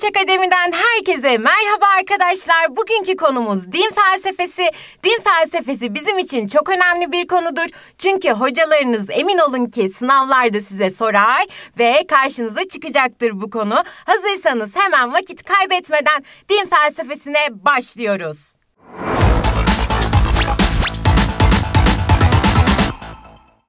Koç Akademi'den herkese merhaba arkadaşlar. Bugünkü konumuz din felsefesi. Din felsefesi bizim için çok önemli bir konudur. Çünkü hocalarınız emin olun ki sınavlarda size sorar ve karşınıza çıkacaktır bu konu. Hazırsanız hemen vakit kaybetmeden din felsefesine başlıyoruz.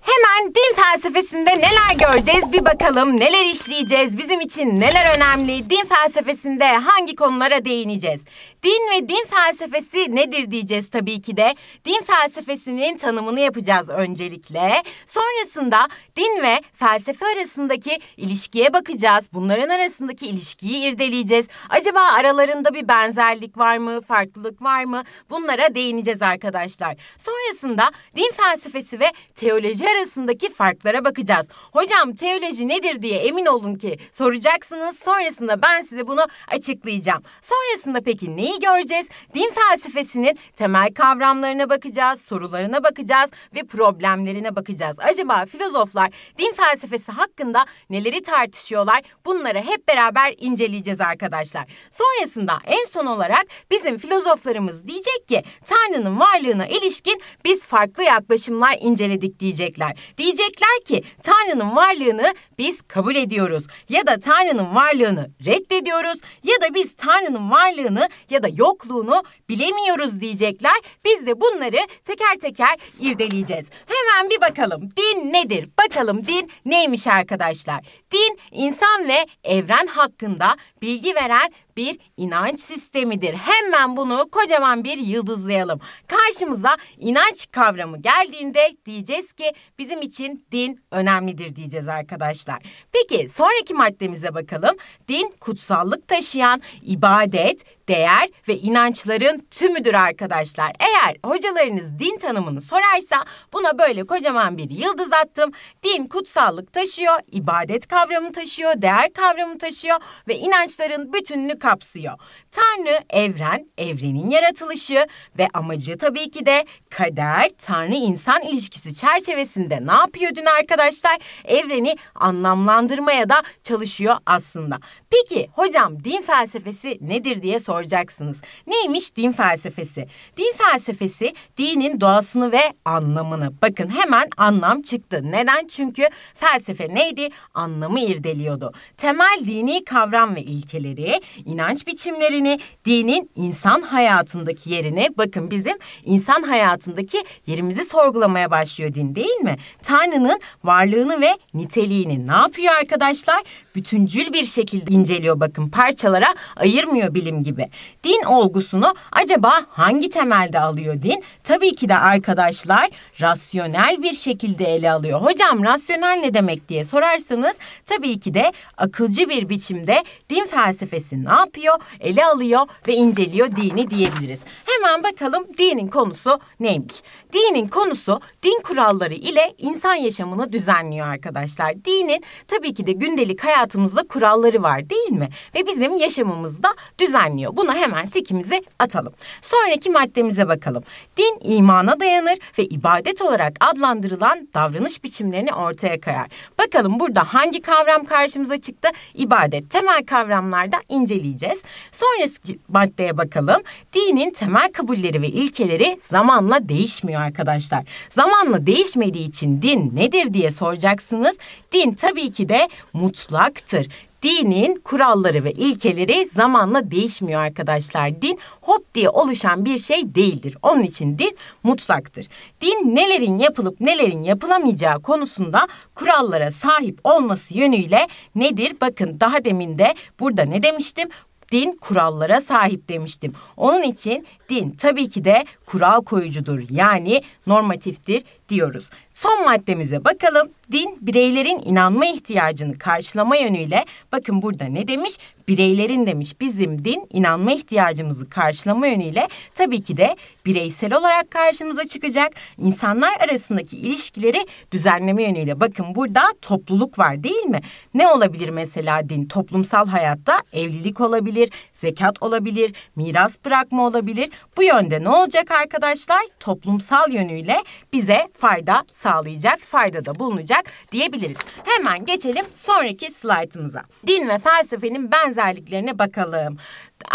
Hemen din felsefesinde neler göreceğiz bir bakalım. Neler işleyeceğiz? Bizim için neler önemli? Din felsefesinde hangi konulara değineceğiz? Din ve din felsefesi nedir diyeceğiz tabii ki de. Din felsefesinin tanımını yapacağız öncelikle. Sonrasında din ve felsefe arasındaki ilişkiye bakacağız. Bunların arasındaki ilişkiyi irdeleyeceğiz. Acaba aralarında bir benzerlik var mı? Farklılık var mı? Bunlara değineceğiz arkadaşlar. Sonrasında din felsefesi ve teoloji arasındaki farklara bakacağız. Hocam teoloji nedir diye emin olun ki soracaksınız. Sonrasında ben size bunu açıklayacağım. Sonrasında peki neyi göreceğiz? Din felsefesinin temel kavramlarına bakacağız, sorularına bakacağız ve problemlerine bakacağız. Acaba filozoflar din felsefesi hakkında neleri tartışıyorlar? Bunları hep beraber inceleyeceğiz arkadaşlar. Sonrasında en son olarak bizim filozoflarımız diyecek ki Tanrı'nın varlığına ilişkin biz farklı yaklaşımlar inceledik diyecekler. Diyecekler ki Tanrı'nın varlığını biz kabul ediyoruz ya da Tanrı'nın varlığını reddediyoruz ya da biz Tanrı'nın varlığını ya da yokluğunu bilemiyoruz diyecekler. Biz de bunları teker teker irdeleyeceğiz. Hemen bir bakalım din nedir? Bakalım din neymiş arkadaşlar? Din insan ve evren hakkında bilgi veren bir inanç sistemidir. Hemen bunu kocaman bir yıldızlayalım. Karşımıza inanç kavramı geldiğinde diyeceğiz ki bizim için din önemlidir diyeceğiz arkadaşlar. Peki sonraki maddemize bakalım. Din kutsallık taşıyan ibadet, değer ve inançların tümüdür arkadaşlar. Eğer hocalarınız din tanımını sorarsa buna böyle kocaman bir yıldız attım. Din kutsallık taşıyor, ibadet kavramı taşıyor, değer kavramı taşıyor ve inançların bütününü kapsıyor. Tanrı, evren, evrenin yaratılışı ve amacı tabii ki de kader, Tanrı-insan ilişkisi çerçevesinde ne yapıyor dün arkadaşlar? Evreni anlamlandırmaya da çalışıyor aslında. Peki hocam din felsefesi nedir diye soracaksınız. Neymiş din felsefesi? Din felsefesi dinin doğasını ve anlamını. Bakın hemen anlam çıktı. Neden? Çünkü felsefe neydi? Anlamı irdeliyordu. Temel dini kavram ve ilkeleri, inanç biçimlerini, dinin insan hayatındaki yerini, bakın bizim insan hayatındaki yerimizi sorgulamaya başlıyor din değil mi? Tanrı'nın varlığını ve niteliğini ne yapıyor arkadaşlar? Bütüncül bir şekilde inceliyor bakın parçalara ayırmıyor bilim gibi. Din olgusunu acaba hangi temelde alıyor din? Tabii ki de arkadaşlar rasyonel bir şekilde ele alıyor. Hocam rasyonel ne demek diye sorarsanız tabii ki de akılcı bir biçimde din felsefesi ne yapıyor? Ele alıyor ve inceliyor dini diyebiliriz. Hemen bakalım dinin konusu neymiş? Dinin konusu din kuralları ile insan yaşamını düzenliyor arkadaşlar. Dinin tabii ki de gündelik hayatımızda kuralları var değil mi? Ve bizim yaşamımızda düzenliyor. Buna hemen tikimizi atalım. Sonraki maddemize bakalım. Din imana dayanır ve ibadet olarak adlandırılan davranış biçimlerini ortaya koyar. Bakalım burada hangi kavram karşımıza çıktı? İbadet temel kavramlarda inceleyeceğiz. Sonraki maddeye bakalım. Dinin temel kabulleri ve ilkeleri zamanla değişmiyor arkadaşlar. Zamanla değişmediği için din nedir diye soracaksınız. Din tabii ki de mutlaktır. Dinin kuralları ve ilkeleri zamanla değişmiyor arkadaşlar. Din hop diye oluşan bir şey değildir. Onun için din mutlaktır. Din nelerin yapılıp nelerin yapılamayacağı konusunda kurallara sahip olması yönüyle nedir? Bakın daha demin de burada ne demiştim? Din kurallara sahip demiştim. Onun için din tabii ki de kural koyucudur. Yani normatiftir diyoruz. Son maddemize bakalım. Din bireylerin inanma ihtiyacını karşılama yönüyle bakın burada ne demiş? Bireylerin demiş bizim din inanma ihtiyacımızı karşılama yönüyle tabii ki de bireysel olarak karşımıza çıkacak. İnsanlar arasındaki ilişkileri düzenleme yönüyle bakın burada topluluk var değil mi? Ne olabilir mesela din? Toplumsal hayatta evlilik olabilir, zekat olabilir, miras bırakma olabilir. Bu yönde ne olacak arkadaşlar? Toplumsal yönüyle bize fayda sağlayacak, fayda da bulunacak diyebiliriz. Hemen geçelim sonraki slaytımıza. Din ve felsefenin benzerliklerine bakalım.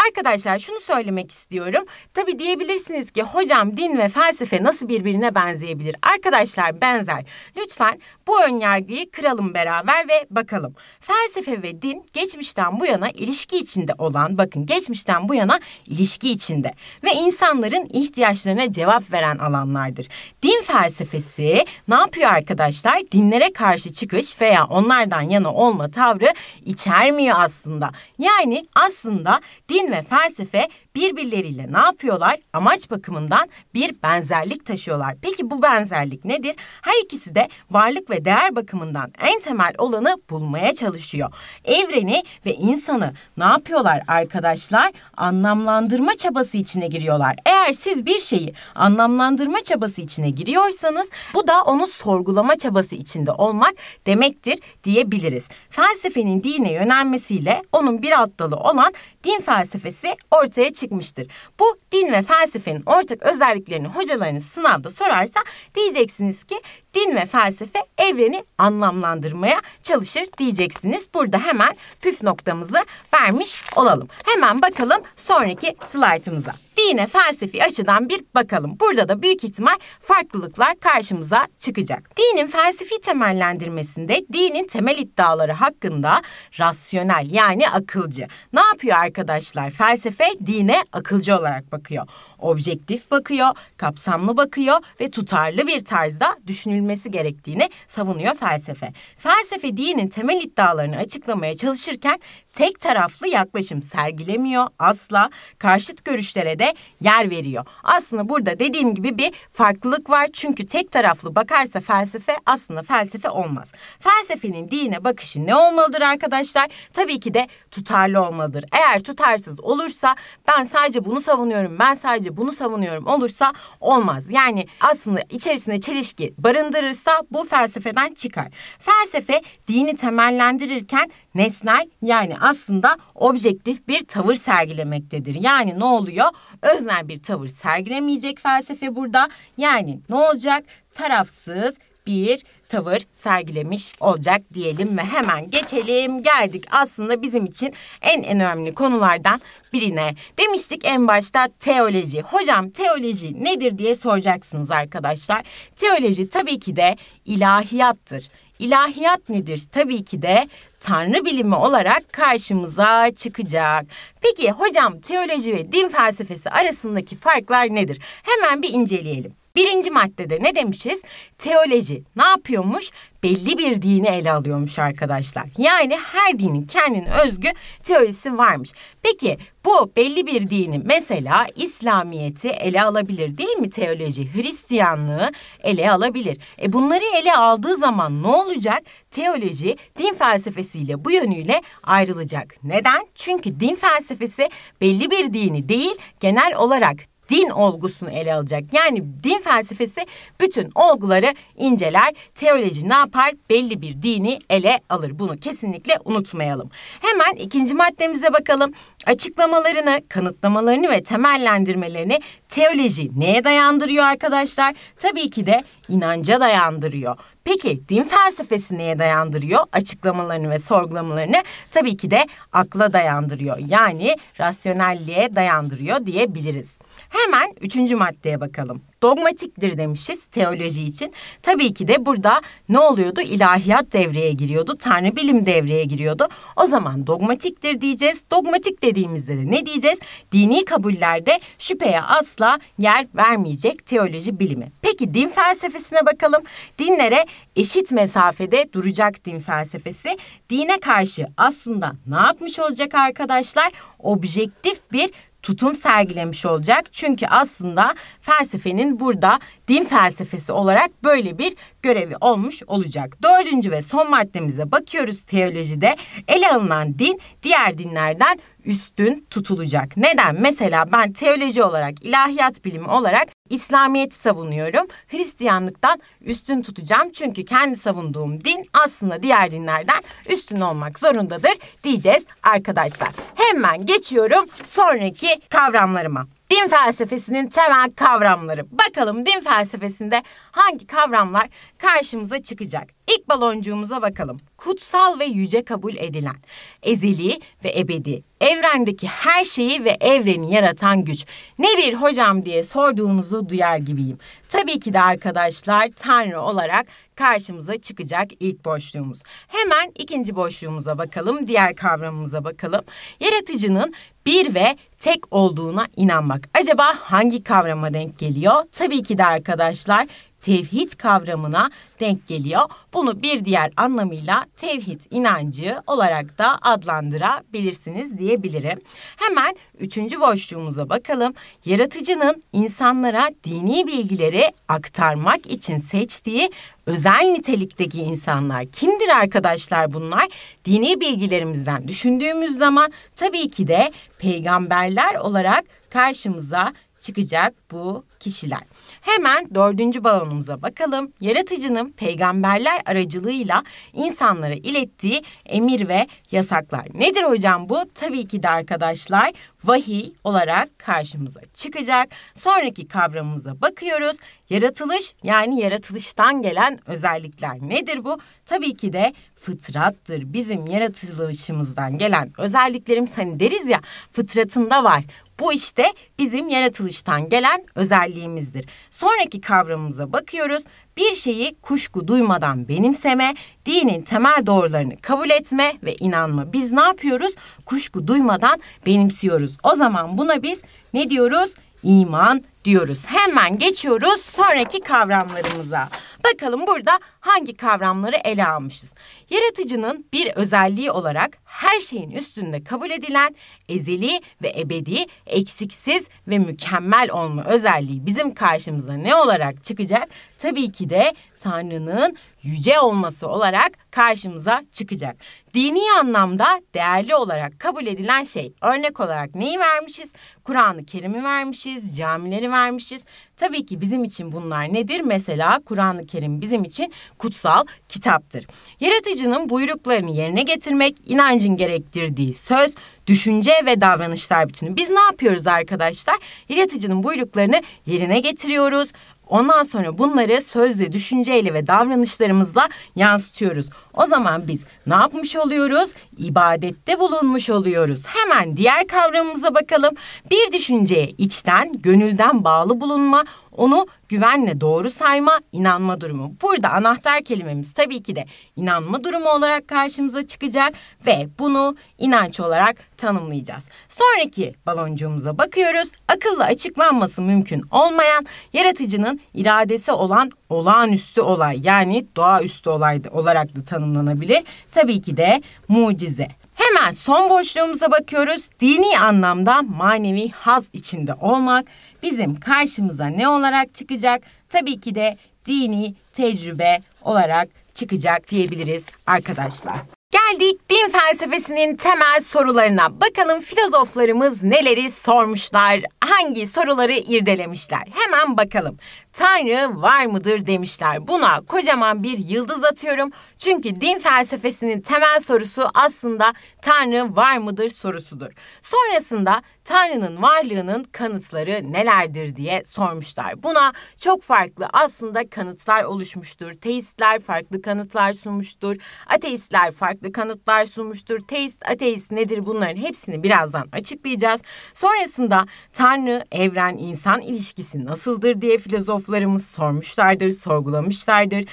Arkadaşlar şunu söylemek istiyorum. Tabi diyebilirsiniz ki hocam din ve felsefe nasıl birbirine benzeyebilir? Arkadaşlar benzer. Lütfen bu önyargıyı kıralım beraber ve bakalım. Felsefe ve din geçmişten bu yana ilişki içinde olan, bakın geçmişten bu yana ilişki içinde ve insanların ihtiyaçlarına cevap veren alanlardır. Din felsefesi ne yapıyor arkadaşlar? Dinlere karşı çıkış veya onlardan yana olma tavrı içermiyor aslında. Yani aslında din ve felsefe birbirleriyle ne yapıyorlar? Amaç bakımından bir benzerlik taşıyorlar. Peki bu benzerlik nedir? Her ikisi de varlık ve değer bakımından en temel olanı bulmaya çalışıyor. Evreni ve insanı ne yapıyorlar arkadaşlar? Anlamlandırma çabası içine giriyorlar. Eğer siz bir şeyi anlamlandırma çabası içine giriyorsanız bu da onu sorgulama çabası içinde olmak demektir diyebiliriz. Felsefenin dine yönelmesiyle onun bir alt dalı olan din felsefesi ortaya çıkmıştır. Bu din ve felsefenin ortak özelliklerini hocalarınız sınavda sorarsa diyeceksiniz ki din ve felsefe evreni anlamlandırmaya çalışır diyeceksiniz. Burada hemen püf noktamızı vermiş olalım. Hemen bakalım sonraki slaytımıza. Dine felsefi açıdan bir bakalım. Burada da büyük ihtimal farklılıklar karşımıza çıkacak. Dinin felsefi temellendirmesinde dinin temel iddiaları hakkında rasyonel yani akılcı. Ne yapıyor arkadaşlar? Felsefe dine akılcı olarak bakıyor. Objektif bakıyor, kapsamlı bakıyor ve tutarlı bir tarzda düşünülmesi gerektiğini savunuyor felsefe. Felsefe dinin temel iddialarını açıklamaya çalışırken tek taraflı yaklaşım sergilemiyor asla. Karşıt görüşlere de yer veriyor. Aslında burada dediğim gibi bir farklılık var. Çünkü tek taraflı bakarsa felsefe aslında felsefe olmaz. Felsefenin dine bakışı ne olmalıdır arkadaşlar? Tabii ki de tutarlı olmalıdır. Eğer tutarsız olursa ben sadece bunu savunuyorum, ben sadece bunu savunuyorum olursa olmaz. Yani aslında içerisinde çelişki barındırırsa bu felsefeden çıkar. Felsefe dini temellendirirken nesnel yani aslında objektif bir tavır sergilemektedir. Yani ne oluyor? Öznel bir tavır sergilemeyecek felsefe burada. Yani ne olacak? Tarafsız bir tavır sergilemiş olacak diyelim ve hemen geçelim. Geldik aslında bizim için en en önemli konulardan birine. Demiştik en başta teoloji. Hocam teoloji nedir diye soracaksınız arkadaşlar. Teoloji tabii ki de ilahiyattır. İlahiyat nedir? Tabii ki de tanrı bilimi olarak karşımıza çıkacak. Peki hocam teoloji ve din felsefesi arasındaki farklar nedir? Hemen bir inceleyelim. Birinci maddede ne demişiz? Teoloji ne yapıyormuş? Belli bir dini ele alıyormuş arkadaşlar. Yani her dinin kendine özgü teorisi varmış. Peki bu belli bir dini mesela İslamiyet'i ele alabilir değil mi teoloji? Hristiyanlığı ele alabilir. E bunları ele aldığı zaman ne olacak? Teoloji din felsefesiyle bu yönüyle ayrılacak. Neden? Çünkü din felsefesi belli bir dini değil genel olarak din olgusunu ele alacak. Yani din felsefesi bütün olguları inceler. Teoloji ne yapar? Belli bir dini ele alır. Bunu kesinlikle unutmayalım. Hemen ikinci maddemize bakalım. Açıklamalarını, kanıtlamalarını ve temellendirmelerini teoloji neye dayandırıyor arkadaşlar? Tabii ki de inanca dayandırıyor. Peki din felsefesi neye dayandırıyor? Açıklamalarını ve sorgulamalarını tabii ki de akla dayandırıyor. Yani rasyonelliğe dayandırıyor diyebiliriz. Hemen üçüncü maddeye bakalım dogmatiktir demişiz teoloji için. Tabii ki de burada ne oluyordu? İlahiyat devreye giriyordu, tanrı bilim devreye giriyordu. O zaman dogmatiktir diyeceğiz. Dogmatik dediğimizde de ne diyeceğiz? Dini kabullerde şüpheye asla yer vermeyecek teoloji bilimi. Peki din felsefesine bakalım. Dinlere eşit mesafede duracak din felsefesi. Dine karşı aslında ne yapmış olacak arkadaşlar? Objektif bir tutum sergilemiş olacak. Çünkü aslında felsefenin burada din felsefesi olarak böyle bir görevi olmuş olacak. Dördüncü ve son maddemize bakıyoruz teolojide. Ele alınan din diğer dinlerden üstün tutulacak. Neden? Mesela ben teoloji olarak, ilahiyat bilimi olarak İslamiyet'i savunuyorum. Hristiyanlıktan üstün tutacağım. Çünkü kendi savunduğum din aslında diğer dinlerden üstün olmak zorundadır diyeceğiz arkadaşlar. Hemen geçiyorum sonraki kavramlarıma. Din felsefesinin temel kavramları. Bakalım din felsefesinde hangi kavramlar karşımıza çıkacak? İlk baloncuğumuza bakalım. Kutsal ve yüce kabul edilen, ezeli ve ebedi, evrendeki her şeyi ve evreni yaratan güç. Nedir hocam diye sorduğunuzu duyar gibiyim. Tabii ki de arkadaşlar Tanrı olarak karşımıza çıkacak ilk boşluğumuz. Hemen ikinci boşluğumuza bakalım, diğer kavramımıza bakalım. Yaratıcının bir ve tek olduğuna inanmak. Acaba hangi kavrama denk geliyor? Tabii ki de arkadaşlar tevhid kavramına denk geliyor. Bunu bir diğer anlamıyla tevhid inancı olarak da adlandırabilirsiniz diyebilirim. Hemen üçüncü boşluğumuza bakalım. Yaratıcının insanlara dini bilgileri aktarmak için seçtiği özel nitelikteki insanlar kimdir arkadaşlar bunlar? Dini bilgilerimizden düşündüğümüz zaman tabii ki de peygamberler olarak karşımıza çıkacak bu kişiler. Hemen dördüncü balonumuza bakalım. Yaratıcının peygamberler aracılığıyla insanlara ilettiği emir ve yasaklar. Nedir hocam bu? Tabii ki de arkadaşlar vahiy olarak karşımıza çıkacak. Sonraki kavramımıza bakıyoruz. Yaratılış yani yaratılıştan gelen özellikler nedir bu? Tabii ki de fıtrattır. Bizim yaratılışımızdan gelen özelliklerimiz hani deriz ya fıtratında var. Bu işte bizim yaratılıştan gelen özelliğimizdir. Sonraki kavramımıza bakıyoruz. Bir şeyi kuşku duymadan benimseme, dinin temel doğrularını kabul etme ve inanma. Biz ne yapıyoruz? Kuşku duymadan benimsiyoruz. O zaman buna biz ne diyoruz? İman diyoruz. Hemen geçiyoruz sonraki kavramlarımıza. Bakalım burada hangi kavramları ele almışız. Yaratıcının bir özelliği olarak her şeyin üstünde kabul edilen ezeli ve ebedi, eksiksiz ve mükemmel olma özelliği bizim karşımıza ne olarak çıkacak? Tabii ki de Tanrı'nın yüce olması olarak karşımıza çıkacak. Dini anlamda değerli olarak kabul edilen şey örnek olarak neyi vermişiz? Kur'an-ı Kerim'i vermişiz, camileri vermişiz. Tabii ki bizim için bunlar nedir? Mesela Kur'an-ı Kerim bizim için kutsal kitaptır. Yaratıcının buyruklarını yerine getirmek inancın gerektirdiği söz, düşünce ve davranışlar bütünü. Biz ne yapıyoruz arkadaşlar? Yaratıcının buyruklarını yerine getiriyoruz. Ondan sonra bunları sözle, düşünceyle ve davranışlarımızla yansıtıyoruz. O zaman biz ne yapmış oluyoruz? İbadette bulunmuş oluyoruz. Hemen diğer kavramımıza bakalım. Bir düşünceye içten, gönülden bağlı bulunma, onu güvenle doğru sayma, inanma durumu. Burada anahtar kelimemiz tabii ki de inanma durumu olarak karşımıza çıkacak ve bunu inanç olarak tanımlayacağız. Sonraki baloncuğumuza bakıyoruz. Akılla açıklanması mümkün olmayan, yaratıcının iradesi olan olağanüstü olay yani doğaüstü olay olarak da tanımlanabilir. Tabii ki de mucize. Hemen son boşluğumuza bakıyoruz. Dini anlamda manevi haz içinde olmak bizim karşımıza ne olarak çıkacak? Tabii ki de dini tecrübe olarak çıkacak diyebiliriz arkadaşlar. Geldik din felsefesinin temel sorularına. Bakalım filozoflarımız neleri sormuşlar, hangi soruları irdelemişler. Hemen bakalım. Tanrı var mıdır demişler. Buna kocaman bir yıldız atıyorum. Çünkü din felsefesinin temel sorusu aslında Tanrı var mıdır sorusudur. Sonrasında Tanrı'nın varlığının kanıtları nelerdir diye sormuşlar. Buna çok farklı aslında kanıtlar oluşmuştur. Teistler farklı kanıtlar sunmuştur. Ateistler farklı kanıtlar sunmuştur. Teist, ateist nedir bunların hepsini birazdan açıklayacağız. Sonrasında Tanrı, evren, insan ilişkisi nasıldır diye filozoflarımız sormuşlardır, sorgulamışlardır.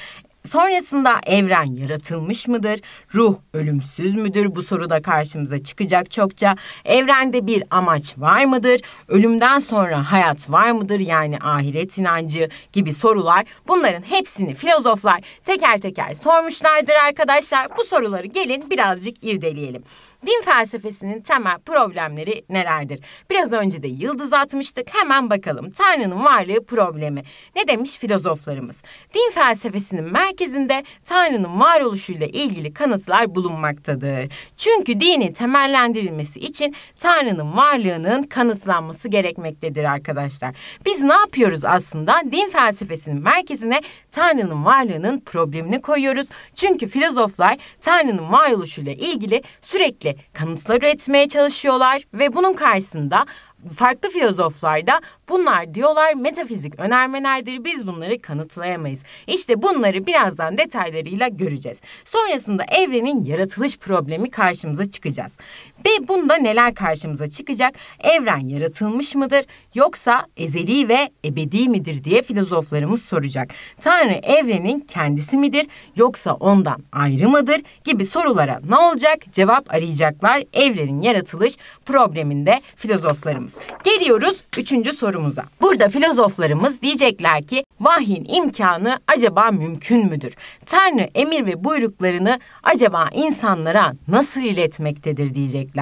Sonrasında evren yaratılmış mıdır? Ruh ölümsüz müdür? Bu soru da karşımıza çıkacak çokça. Evrende bir amaç var mıdır? Ölümden sonra hayat var mıdır? Yani ahiret inancı gibi sorular. Bunların hepsini filozoflar teker teker sormuşlardır arkadaşlar. Bu soruları gelin birazcık irdeleyelim. Din felsefesinin temel problemleri nelerdir? Biraz önce de yıldız atmıştık. Hemen bakalım. Tanrı'nın varlığı problemi. Ne demiş filozoflarımız? Din felsefesinin merkezinde Tanrı'nın varoluşuyla ilgili kanıtlar bulunmaktadır. Çünkü dinin temellendirilmesi için Tanrı'nın varlığının kanıtlanması gerekmektedir arkadaşlar. Biz ne yapıyoruz aslında? Din felsefesinin merkezine Tanrı'nın varlığının problemini koyuyoruz. Çünkü filozoflar Tanrı'nın varoluşuyla ilgili sürekli kanıtlar üretmeye çalışıyorlar ve bunun karşısında farklı filozoflar da bunlar diyorlar metafizik önermelerdir biz bunları kanıtlayamayız. İşte bunları birazdan detaylarıyla göreceğiz. Sonrasında evrenin yaratılış problemi karşımıza çıkacağız. Ve bunda neler karşımıza çıkacak? Evren yaratılmış mıdır yoksa ezeli ve ebedi midir diye filozoflarımız soracak. Tanrı evrenin kendisi midir yoksa ondan ayrı mıdır gibi sorulara ne olacak? Cevap arayacaklar evrenin yaratılış probleminde filozoflarımız. Geliyoruz üçüncü sorumuza. Burada filozoflarımız diyecekler ki vahyin imkanı acaba mümkün müdür? Tanrı emir ve buyruklarını acaba insanlara nasıl iletmektedir diyecekler.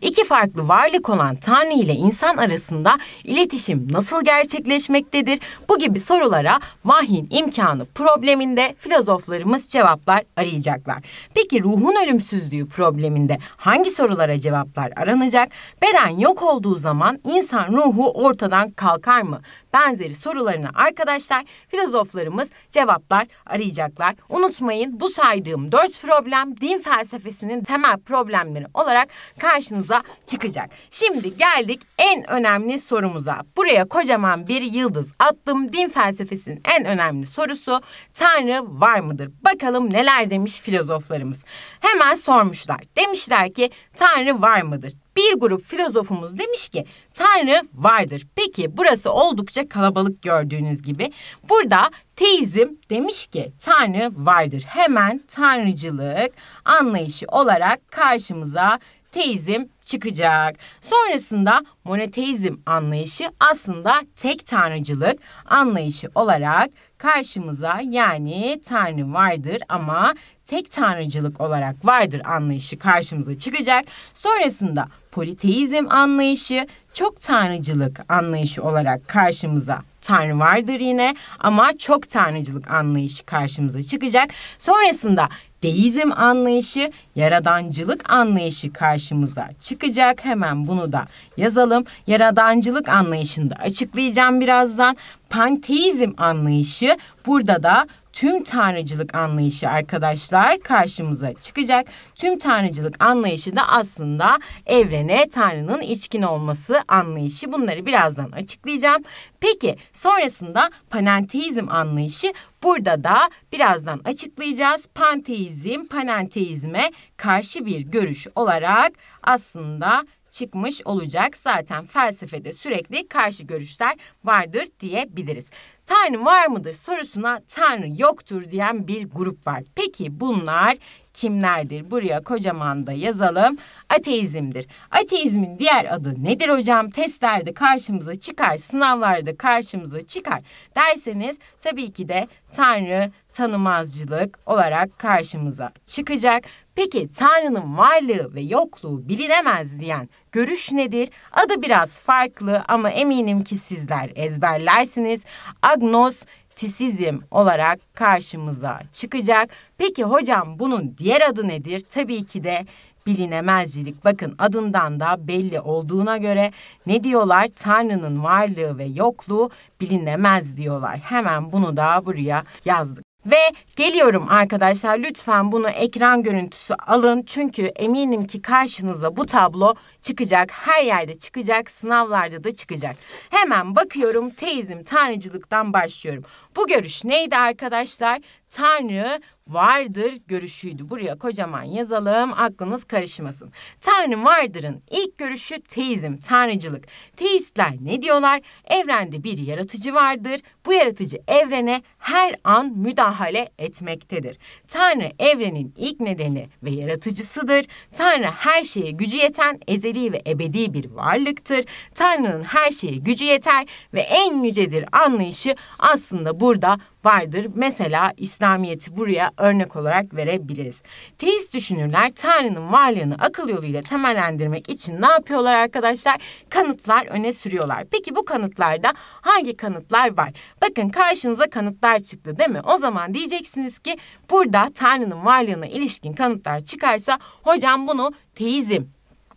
İki farklı varlık olan Tanrı ile insan arasında iletişim nasıl gerçekleşmektedir? Bu gibi sorulara vahyin imkanı probleminde filozoflarımız cevaplar arayacaklar. Peki ruhun ölümsüzlüğü probleminde hangi sorulara cevaplar aranacak? Beden yok olduğu zaman insan ruhu ortadan kalkar mı? Benzeri sorularını arkadaşlar filozoflarımız cevaplar arayacaklar. Unutmayın bu saydığım dört problem din felsefesinin temel problemleri olarak karşınıza çıkacak. Şimdi geldik en önemli sorumuza. Buraya kocaman bir yıldız attım. Din felsefesinin en önemli sorusu Tanrı var mıdır? Bakalım neler demiş filozoflarımız. Hemen sormuşlar. Demişler ki Tanrı var mıdır? Bir grup filozofumuz demiş ki Tanrı vardır. Peki burası oldukça kalabalık gördüğünüz gibi. Burada teizm demiş ki Tanrı vardır. Hemen tanrıcılık anlayışı olarak karşımıza teizm çıkacak. Sonrasında monoteizm anlayışı aslında tek tanrıcılık anlayışı olarak karşımıza yani tanrı vardır ama tek tanrıcılık olarak vardır anlayışı karşımıza çıkacak. Sonrasında politeizm anlayışı çok tanrıcılık anlayışı olarak karşımıza tanrı vardır yine ama çok tanrıcılık anlayışı karşımıza çıkacak. Sonrasında deizm anlayışı, yaradancılık anlayışı karşımıza çıkacak. Hemen bunu da yazalım. Yaradancılık anlayışını da açıklayacağım birazdan. Panteizm anlayışı burada da tüm tanrıcılık anlayışı arkadaşlar karşımıza çıkacak. Tüm tanrıcılık anlayışı da aslında evrene Tanrı'nın içkin olması anlayışı. Bunları birazdan açıklayacağım. Peki sonrasında panenteizm anlayışı burada da birazdan açıklayacağız. Panteizm, panenteizme karşı bir görüş olarak aslında çıkmış olacak. Zaten felsefede sürekli karşı görüşler vardır diyebiliriz. Tanrı var mıdır sorusuna Tanrı yoktur diyen bir grup var. Peki bunlar kimlerdir? Buraya kocaman da yazalım. Ateizmdir. Ateizmin diğer adı nedir hocam? Testlerde karşımıza çıkar, sınavlarda karşımıza çıkar derseniz tabii ki de Tanrı tanımazcılık olarak karşımıza çıkacak. Peki Tanrı'nın varlığı ve yokluğu bilinemez diyen görüş nedir? Adı biraz farklı ama eminim ki sizler ezberlersiniz. Agnostisizm olarak karşımıza çıkacak. Peki hocam bunun diğer adı nedir? Tabii ki de bilinemezcilik. Bakın adından da belli olduğuna göre ne diyorlar? Tanrı'nın varlığı ve yokluğu bilinemez diyorlar. Hemen bunu da buraya yazdık. Ve geliyorum arkadaşlar lütfen bunu ekran görüntüsü alın. Çünkü eminim ki karşınıza bu tablo çıkacak. Her yerde çıkacak, sınavlarda da çıkacak. Hemen bakıyorum teizm, tanrıcılıktan başlıyorum. Bu görüş neydi arkadaşlar? Tanrı vardır görüşüydü. Buraya kocaman yazalım aklınız karışmasın. Tanrı vardırın ilk görüşü teizm, tanrıcılık. Teistler ne diyorlar? Evrende bir yaratıcı vardır. Bu yaratıcı evrene her an müdahale etmektedir. Tanrı evrenin ilk nedeni ve yaratıcısıdır. Tanrı her şeye gücü yeten ezeli ve ebedi bir varlıktır. Tanrı'nın her şeye gücü yeter ve en yücedir anlayışı aslında burada vardır. Mesela İslamiyet'i buraya örnek olarak verebiliriz. Teist düşünürler Tanrı'nın varlığını akıl yoluyla temellendirmek için ne yapıyorlar arkadaşlar? Kanıtlar öne sürüyorlar. Peki bu kanıtlarda hangi kanıtlar var? Bakın karşınıza kanıtlar çıktı değil mi? O zaman diyeceksiniz ki burada Tanrı'nın varlığına ilişkin kanıtlar çıkarsa hocam bunu teizm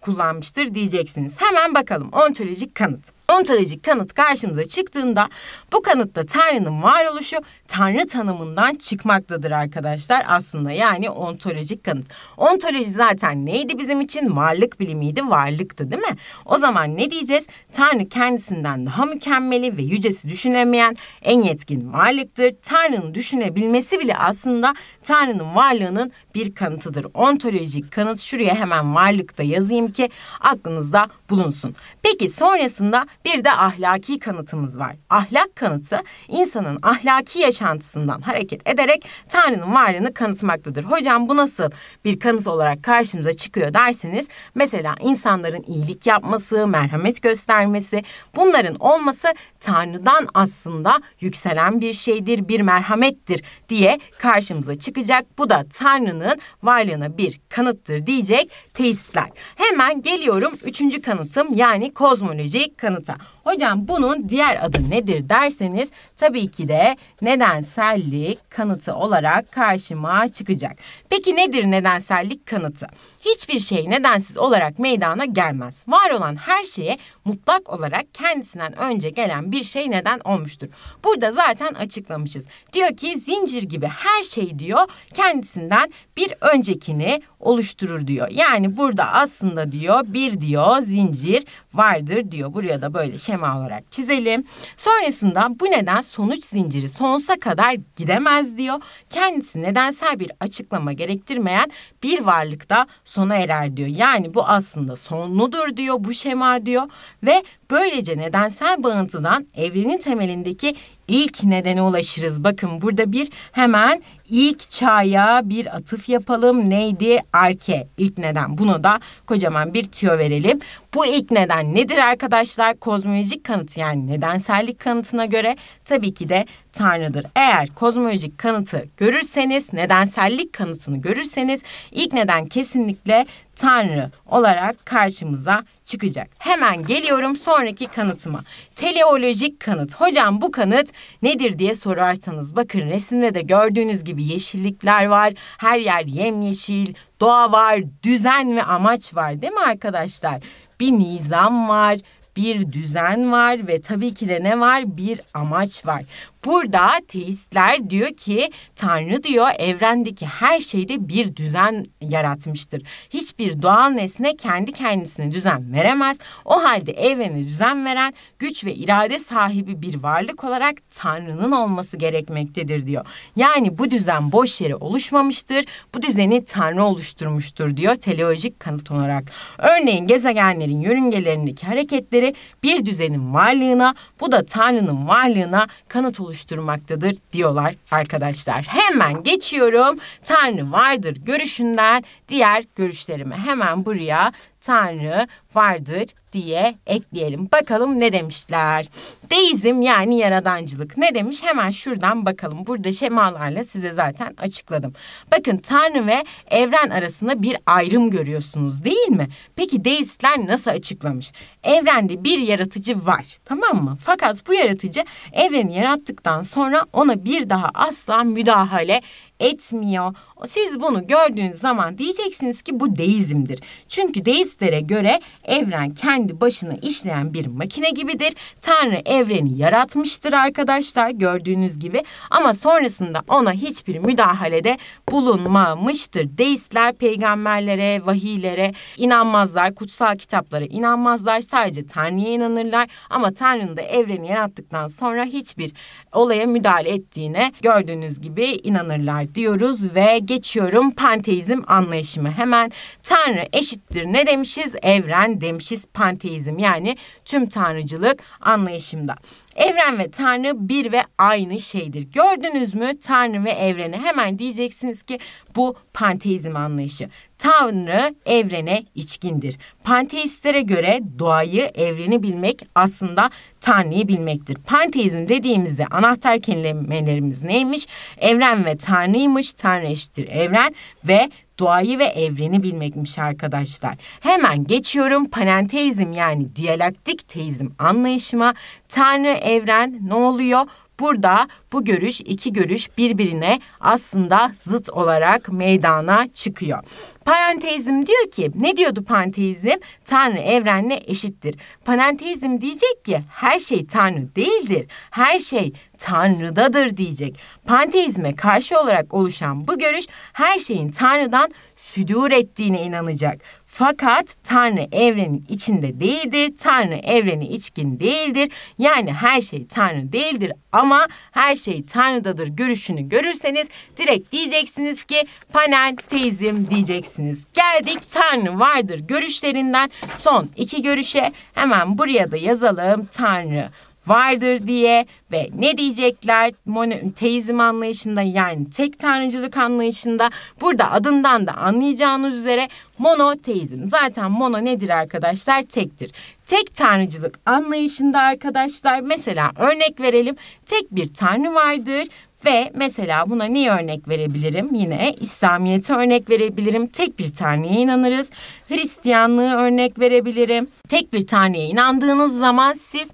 kullanmıştır diyeceksiniz. Hemen bakalım ontolojik kanıt. Ontolojik kanıt karşımıza çıktığında bu kanıtta Tanrı'nın varoluşu Tanrı tanımından çıkmaktadır arkadaşlar aslında yani ontolojik kanıt. Ontoloji zaten neydi bizim için? Varlık bilimiydi, varlıktı değil mi? O zaman ne diyeceğiz? Tanrı kendisinden daha mükemmeli ve yücesi düşünemeyen en yetkin varlıktır. Tanrı'nın düşünebilmesi bile aslında Tanrı'nın varlığının bir kanıtıdır. Ontolojik kanıt şuraya hemen varlıkta yazayım ki aklınızda bulunsun. Peki sonrasında bir de ahlaki kanıtımız var. Ahlak kanıtı insanın ahlaki yaşantısından hareket ederek Tanrı'nın varlığını kanıtmaktadır. Hocam bu nasıl bir kanıt olarak karşımıza çıkıyor derseniz mesela insanların iyilik yapması, merhamet göstermesi bunların olması Tanrı'dan aslında yükselen bir şeydir, bir merhamettir diye karşımıza çıkacak. Bu da Tanrı'nın varlığına bir kanıttır diyecek teistler. Hemen geliyorum üçüncü kanıtım yani kozmolojik kanıta. Hocam bunun diğer adı nedir derseniz tabii ki de nedensellik kanıtı olarak karşıma çıkacak. Peki nedir nedensellik kanıtı? Hiçbir şey nedensiz olarak meydana gelmez. Var olan her şeye mutlak olarak kendisinden önce gelen bir şey neden olmuştur. Burada zaten açıklamışız. Diyor ki zincir gibi her şey diyor kendisinden bir öncekini oluşturur diyor. Yani burada aslında diyor bir diyor zincir vardır diyor. Buraya da böyle şema olarak çizelim. Sonrasında bu neden sonuç zinciri sonsuza kadar gidemez diyor. Kendisi nedensel bir açıklama gerektirmeyen bir varlıkta sona erer diyor. Yani bu aslında sonludur diyor bu şema diyor ve böylece nedensel bağıntıdan evrenin temelindeki ilk nedene ulaşırız. Bakın burada bir hemen ilk çağa bir atıf yapalım. Neydi? Arke ilk neden. Bunu da kocaman bir tüyo verelim. Bu ilk neden nedir arkadaşlar? Kozmolojik kanıt yani nedensellik kanıtına göre tabii ki de Tanrı'dır. Eğer kozmolojik kanıtı görürseniz, nedensellik kanıtını görürseniz ilk neden kesinlikle Tanrı olarak karşımıza çıkacak. Hemen geliyorum sonraki kanıtıma. Teleolojik kanıt. Hocam bu kanıt nedir diye sorarsanız bakın resimde de gördüğünüz gibi yeşillikler var. Her yer yemyeşil, doğa var, düzen ve amaç var değil mi arkadaşlar? Bir nizam var, bir düzen var ve tabii ki de ne var? Bir amaç var. Burada teistler diyor ki Tanrı diyor evrendeki her şeyde bir düzen yaratmıştır. Hiçbir doğal nesne kendi kendisine düzen veremez. O halde evreni düzen veren güç ve irade sahibi bir varlık olarak Tanrı'nın olması gerekmektedir diyor. Yani bu düzen boş yere oluşmamıştır. Bu düzeni Tanrı oluşturmuştur diyor teleolojik kanıt olarak. Örneğin gezegenlerin yörüngelerindeki hareketleri bir düzenin varlığına bu da Tanrı'nın varlığına kanıt oluşturmuştur oluşturmaktadır diyorlar arkadaşlar. Hemen geçiyorum. Tanrı vardır görüşünden diğer görüşlerime. Hemen buraya Tanrı vardır diye ekleyelim. Bakalım ne demişler. Deizm yani yaradancılık. Ne demiş? Hemen şuradan bakalım. Burada şemalarla size zaten açıkladım. Bakın Tanrı ve evren arasında bir ayrım görüyorsunuz değil mi? Peki deistler nasıl açıklamış? Evrende bir yaratıcı var tamam mı? Fakat bu yaratıcı evreni yarattıktan sonra ona bir daha asla müdahale etmiyor. Siz bunu gördüğünüz zaman diyeceksiniz ki bu deizmdir. Çünkü deistlere göre evren kendi başına işleyen bir makine gibidir. Tanrı evreni yaratmıştır arkadaşlar gördüğünüz gibi ama sonrasında ona hiçbir müdahalede bulunmamıştır. Deistler peygamberlere, vahiylere inanmazlar, kutsal kitaplara inanmazlar. Sadece Tanrı'ya inanırlar ama Tanrı'nın da evreni yarattıktan sonra hiçbir olaya müdahale ettiğine gördüğünüz gibi inanırlar diyoruz ve geçiyorum panteizm anlayışımı. Hemen Tanrı eşittir ne demişiz? Evren demişiz panteizm yani tüm tanrıcılık anlayışımda. Evren ve Tanrı bir ve aynı şeydir. Gördünüz mü Tanrı ve evreni? Hemen diyeceksiniz ki bu panteizm anlayışı. Tanrı evrene içkindir. Panteistlere göre doğayı, evreni bilmek aslında Tanrı'yı bilmektir. Panteizm dediğimizde anahtar kelimelerimiz neymiş? Evren ve Tanrı'ymış. Tanrı eşittir evren ve doğayı ve evreni bilmekmiş arkadaşlar. Hemen geçiyorum panenteizm yani diyalektik teizm anlayışıma. Tanrı, evren ne oluyor? Burada bu görüş iki görüş birbirine aslında zıt olarak meydana çıkıyor. Panenteizm diyor ki ne diyordu panteizm? Tanrı evrenle eşittir. Panenteizm diyecek ki her şey Tanrı değildir. Her şey Tanrı'dadır diyecek. Panteizme karşı olarak oluşan bu görüş her şeyin Tanrı'dan südur ettiğine inanacak. Fakat Tanrı evrenin içinde değildir. Tanrı evreni içkin değildir. Yani her şey Tanrı değildir ama her şey Tanrı'dadır görüşünü görürseniz direkt diyeceksiniz ki panenteizm diyeceksiniz. Geldik Tanrı vardır görüşlerinden son iki görüşe hemen buraya da yazalım Tanrı vardır diye ve ne diyecekler monoteizm anlayışında yani tek tanrıcılık anlayışında burada adından da anlayacağınız üzere monoteizm. Zaten mono nedir arkadaşlar? Tektir. Tek tanrıcılık anlayışında arkadaşlar mesela örnek verelim tek bir tanrı vardır ve mesela buna niye örnek verebilirim? Yine İslamiyet'e örnek verebilirim. Tek bir Tanrı'ya inanırız. Hristiyanlığı örnek verebilirim. Tek bir Tanrı'ya inandığınız zaman siz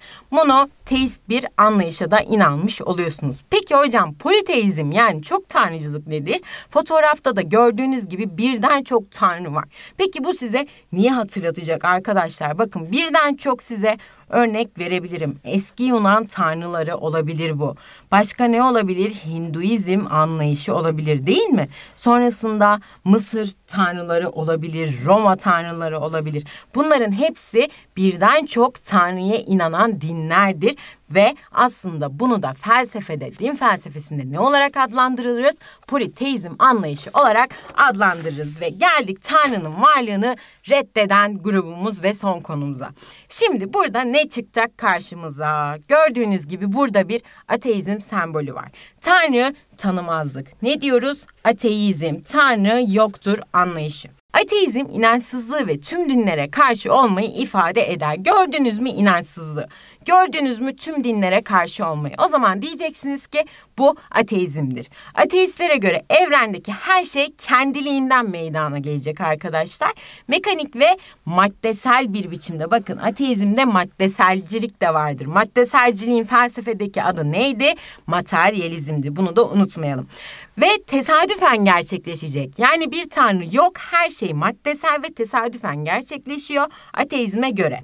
monoteist bir anlayışa da inanmış oluyorsunuz. Peki hocam politeizm yani çok tanrıcılık nedir? Fotoğrafta da gördüğünüz gibi birden çok tanrı var. Peki bu size niye hatırlatacak arkadaşlar? Bakın birden çok size örnek verebilirim. Eski Yunan tanrıları olabilir bu. Başka ne olabilir? Hinduizm anlayışı olabilir değil mi? Sonrasında Mısır tanrıları olabilir, Roma tanrıları olabilir. Bunların hepsi birden çok tanrıya inanan dinlerdir ve aslında bunu da felsefede, din felsefesinde ne olarak adlandırırız? Politeizm anlayışı olarak adlandırırız ve geldik Tanrı'nın varlığını reddeden grubumuz ve son konumuza. Şimdi burada ne çıkacak karşımıza? Gördüğünüz gibi burada bir ateizm sembolü var. Tanrı tanımazlık. Ne diyoruz? Ateizm, Tanrı yoktur anlayışı. Ateizm inançsızlığı ve tüm dinlere karşı olmayı ifade eder. Gördünüz mü inançsızlığı? Gördünüz mü tüm dinlere karşı olmayı? O zaman diyeceksiniz ki bu ateizmdir. Ateistlere göre evrendeki her şey kendiliğinden meydana gelecek arkadaşlar. Mekanik ve maddesel bir biçimde. Bakın ateizmde maddeselcilik de vardır. Maddeselciliğin felsefedeki adı neydi? Materyalizmdi. Bunu da unutmayalım. Ve tesadüfen gerçekleşecek. Yani bir tanrı yok, her şey maddesel ve tesadüfen gerçekleşiyor ateizme göre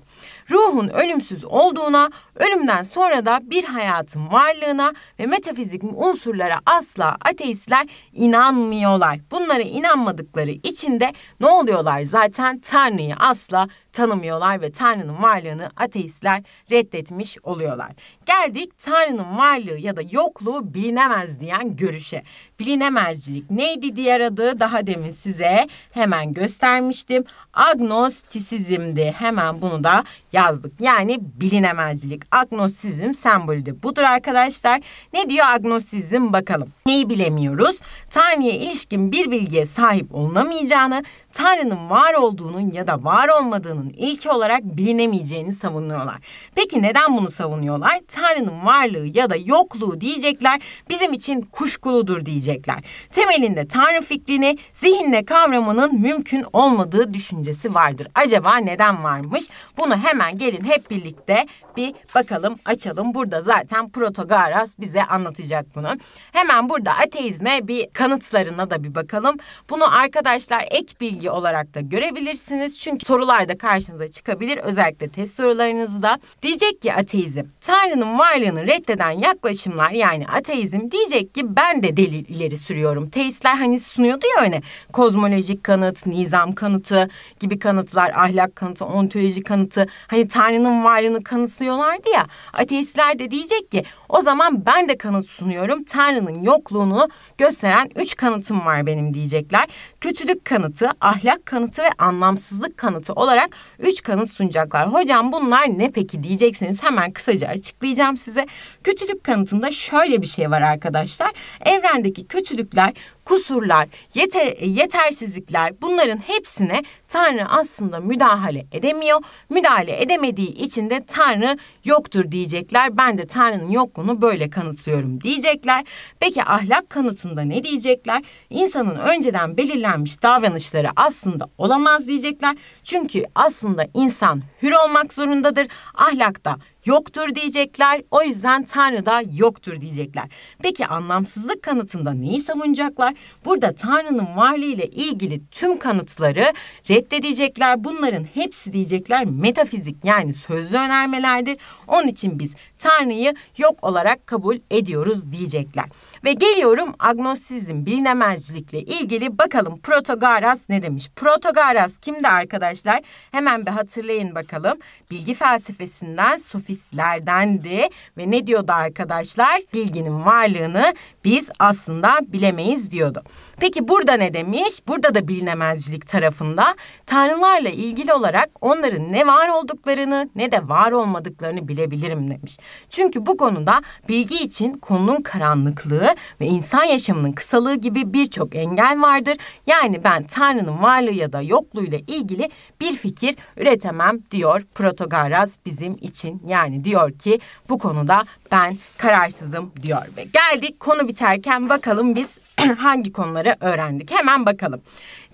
ruhun ölümsüz olduğuna, ölümden sonra da bir hayatın varlığına ve metafizik unsurlara asla ateistler inanmıyorlar. Bunlara inanmadıkları için de ne oluyorlar zaten Tanrı'yı asla tanımıyorlar ve Tanrı'nın varlığını ateistler reddetmiş oluyorlar. Geldik Tanrı'nın varlığı ya da yokluğu bilinemez diyen görüşe. Bilinemezcilik neydi diğer adı? Daha demin size hemen göstermiştim. Agnostisizmdi. Hemen bunu da yazdık. Yani bilinemezcilik. Agnostisizm sembolü de budur arkadaşlar. Ne diyor agnostisizm bakalım. Neyi bilemiyoruz? Tanrı'ya ilişkin bir bilgiye sahip olunamayacağını, Tanrı'nın var olduğunun ya da var olmadığının ilki olarak bilinemeyeceğini savunuyorlar. Peki neden bunu savunuyorlar? Tanrı'nın varlığı ya da yokluğu diyecekler bizim için kuşkuludur diyecekler. Temelinde Tanrı fikrini zihinle kavramanın mümkün olmadığı düşüncesi vardır. Acaba neden varmış? Bunu hemen gelin hep birlikte bir bakalım açalım. Burada zaten Protagoras bize anlatacak bunu. Hemen burada ateizme bir kanıtlarına da bir bakalım. Bunu arkadaşlar ek bilgi olarak da görebilirsiniz. Çünkü sorularda karşınıza çıkabilir. Özellikle test sorularınızda. Diyecek ki ateizm, Tanrı'nın varlığını reddeden yaklaşımlar yani ateizm diyecek ki ben de delil ileri sürüyorum. Teistler hani sunuyordu ya öyle kozmolojik kanıt, nizam kanıtı gibi kanıtlar, ahlak kanıtı, ontolojik kanıtı. Hani Tanrı'nın varlığını kanıtlıyorlardı ya. Ateistler de diyecek ki o zaman ben de kanıt sunuyorum. Tanrı'nın yokluğunu gösteren üç kanıtım var benim diyecekler. Kötülük kanıtı, ahlak kanıtı ve anlamsızlık kanıtı olarak üç kanıt sunacaklar. Hocam bunlar ne peki diyeceksiniz. Hemen kısaca açıklayacağım size. Kötülük kanıtında şöyle bir şey var arkadaşlar. Evrendeki kötülükler kusurlar, yeter, yetersizlikler bunların hepsine Tanrı aslında müdahale edemiyor. Müdahale edemediği için de Tanrı yoktur diyecekler. Ben de Tanrı'nın yokluğunu böyle kanıtlıyorum diyecekler. Peki ahlak kanıtında ne diyecekler? İnsanın önceden belirlenmiş davranışları aslında olamaz diyecekler. Çünkü aslında insan hür olmak zorundadır. Ahlakta yoktur diyecekler. O yüzden Tanrı da yoktur diyecekler. Peki anlamsızlık kanıtında neyi savunacaklar? Burada Tanrı'nın varlığı ile ilgili tüm kanıtları reddedecekler. Bunların hepsi diyecekler metafizik yani sözlü önermelerdir. Onun için biz Tanrı'yı yok olarak kabul ediyoruz diyecekler. Ve geliyorum agnostizm, bilinemezcilikle ilgili bakalım Protagoras ne demiş? Protagoras kimdi arkadaşlar? Hemen bir hatırlayın bakalım. Bilgi felsefesinden, sofistlerdendi ve ne diyordu arkadaşlar? Bilginin varlığını biz aslında bilemeyiz diyordu. Peki burada ne demiş? Burada da bilinemezcilik tarafında tanrılarla ilgili olarak onların ne var olduklarını ne de var olmadıklarını bilebilirim demiş. Çünkü bu konuda bilgi için konunun karanlıklığı ve insan yaşamının kısalığı gibi birçok engel vardır. Yani ben Tanrı'nın varlığı ya da yokluğuyla ilgili bir fikir üretemem diyor Protagoras bizim için. Yani diyor ki bu konuda ben kararsızım diyor. Ve geldik konu biterken bakalım biz hangi konuları öğrendik? Hemen bakalım.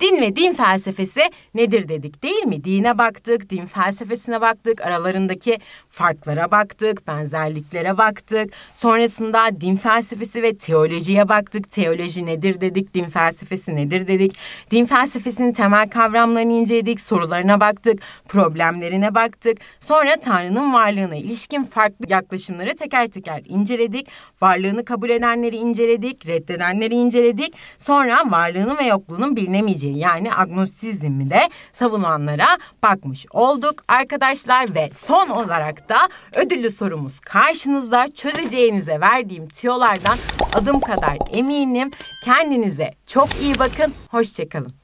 Din ve din felsefesi nedir dedik değil mi? Dine baktık, din felsefesine baktık, aralarındaki farklara baktık, benzerliklere baktık. Sonrasında din felsefesi ve teolojiye baktık. Teoloji nedir dedik, din felsefesi nedir dedik. Din felsefesinin temel kavramlarını inceledik, sorularına baktık, problemlerine baktık. Sonra Tanrı'nın varlığına ilişkin farklı yaklaşımları teker teker inceledik. Varlığını kabul edenleri inceledik, reddedenleri inceledik. Sonra varlığının ve yokluğunun bilinemeyeceği yani agnostizmi de savunanlara bakmış olduk arkadaşlar ve son olarak da ödüllü sorumuz karşınızda çözeceğinize verdiğim tüyolardan adım kadar eminim. Kendinize çok iyi bakın. Hoşçakalın.